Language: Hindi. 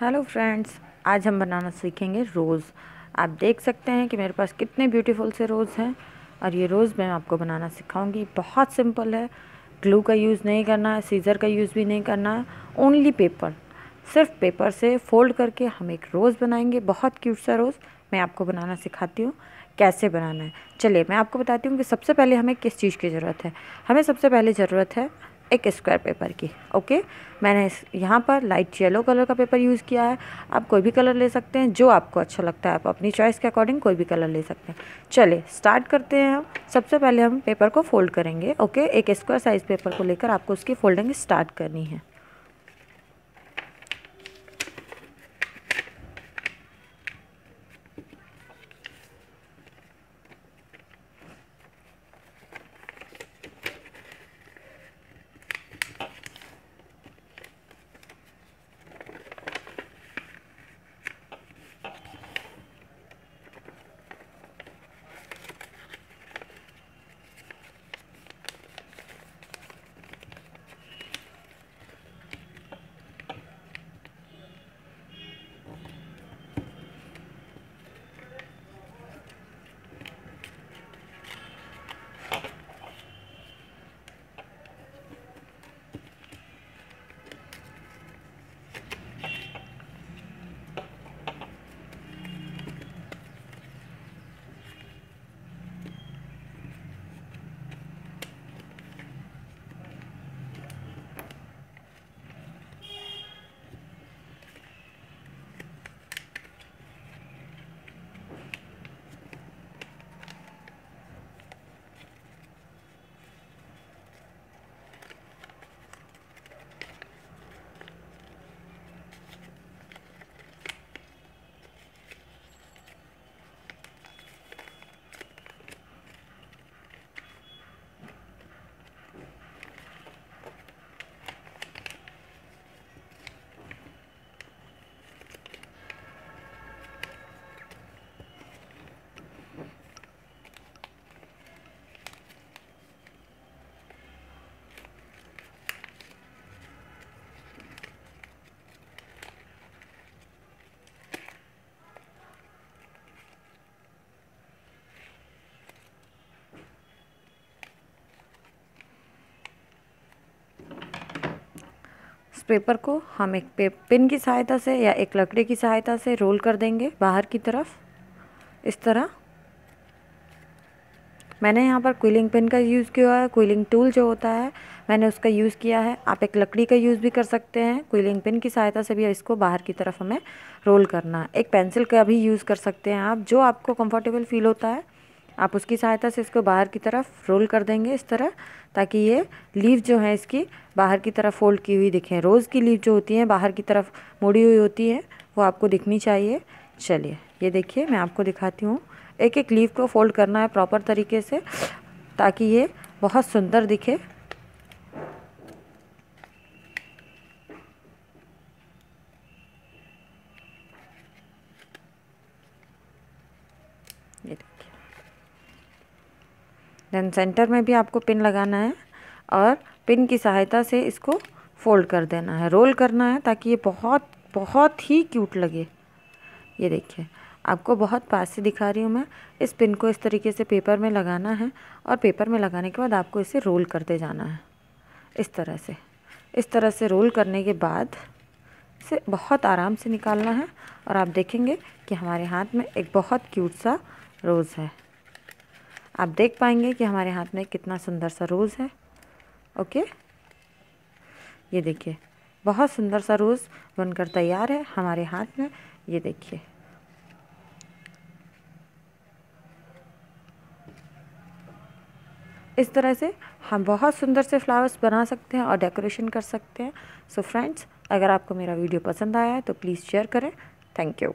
हेलो फ्रेंड्स आज हम बनाना सीखेंगे रोज़। आप देख सकते हैं कि मेरे पास कितने ब्यूटीफुल से रोज़ हैं और ये रोज़ मैं आपको बनाना सिखाऊँगी। बहुत सिंपल है। ग्लू का यूज़ नहीं करना है सीज़र का यूज़ भी नहीं करना है ओनली पेपर सिर्फ़ पेपर से फोल्ड करके हम एक रोज़ बनाएँगे। बहुत क्यूट सा रोज़ मैं आपको बनाना सिखाती हूँ। कैसे बनाना है? चलिए मैं आपको बताती हूँ कि सबसे पहले हमें किस चीज़ की ज़रूरत है। हमें सबसे पहले ज़रूरत है एक स्क्वायर पेपर की ओके मैंने यहाँ पर लाइट येलो कलर का पेपर यूज़ किया है। आप कोई भी कलर ले सकते हैं, जो आपको अच्छा लगता है, आप अपनी चॉइस के अकॉर्डिंग कोई भी कलर ले सकते हैं। चले स्टार्ट करते हैं हम। सबसे पहले हम पेपर को फोल्ड करेंगे ओके एक स्क्वायर साइज़ पेपर को लेकर आपको उसकी फोल्डिंग स्टार्ट करनी है। पेपर को हम एक पे, पिन की सहायता से या एक लकड़ी की सहायता से रोल कर देंगे बाहर की तरफ़। इस तरह। मैंने यहाँ पर क्विलिंग पेन का यूज़ किया है। क्विलिंग टूल जो होता है, मैंने उसका यूज़ किया है। आप एक लकड़ी का यूज़ भी कर सकते हैं। क्विलिंग पेन की सहायता से भी इसको बाहर की तरफ़ हमें रोल करना एक पेंसिल का भी यूज़ कर सकते हैं आप, जो आपको कंफर्टेबल फील होता है। आप उसकी सहायता से इसको बाहर की तरफ़ रोल कर देंगे इस तरह, ताकि ये लीव जो है इसकी बाहर की तरफ़ फोल्ड की हुई दिखें। रोज़ की लीव जो होती है, बाहर की तरफ़ मुड़ी हुई होती है, वो आपको दिखनी चाहिए। चलिए, ये देखिए, मैं आपको दिखाती हूँ। एक एक लीव को फोल्ड करना है प्रॉपर तरीके से, ताकि ये बहुत सुंदर दिखे। ये देखिए। देन सेंटर में भी आपको पिन लगाना है और पिन की सहायता से इसको फोल्ड कर देना है। रोल करना है ताकि ये बहुत बहुत ही क्यूट लगे। ये देखिए, आपको बहुत पास से दिखा रही हूँ मैं। इस पिन को इस तरीके से पेपर में लगाना है और पेपर में लगाने के बाद आपको इसे रोल करते जाना है। इस तरह से। इस तरह से रोल करने के बाद इसे बहुत आराम से निकालना है और आप देखेंगे कि हमारे हाथ में एक बहुत क्यूट सा रोज़ है। आप देख पाएँगे कि हमारे हाथ में कितना सुंदर सा रोज़ है। ओके? ये देखिए, बहुत सुंदर सा रोज़ बनकर तैयार है हमारे हाथ में। ये देखिए। इस तरह से हम बहुत सुंदर से फ्लावर्स बना सकते हैं और डेकोरेशन कर सकते हैं। सो so फ्रेंड्स अगर आपको मेरा वीडियो पसंद आया है तो प्लीज़ शेयर करें। Thank you